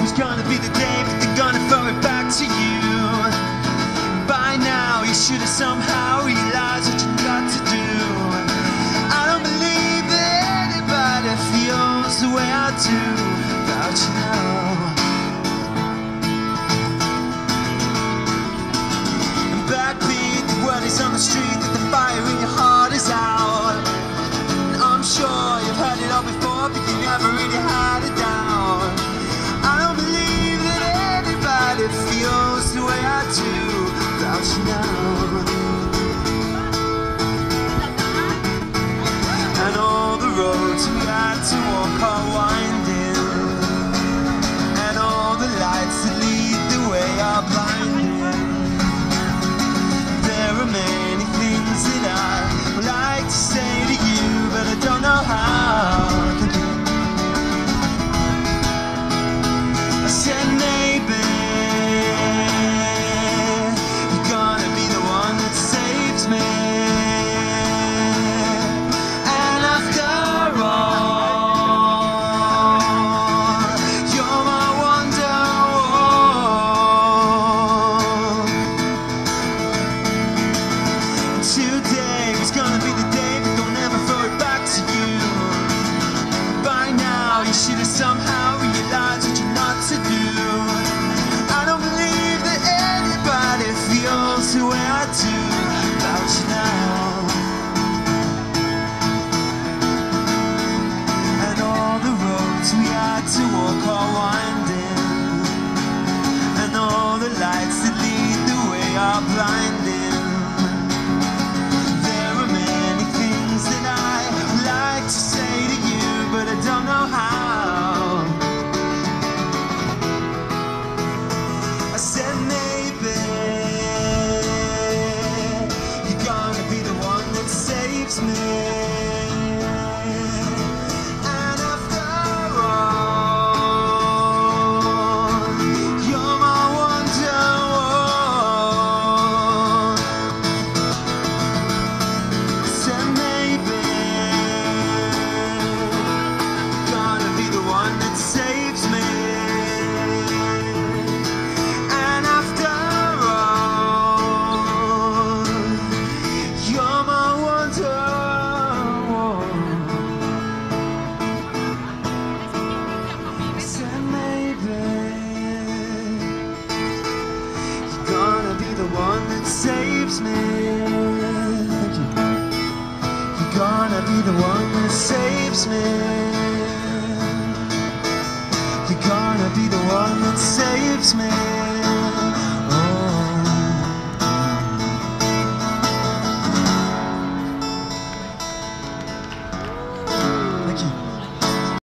was gonna be the day, but they're gonna throw it back to you. By now, you should have somehow down. keeps me. You're gonna be the one that saves me.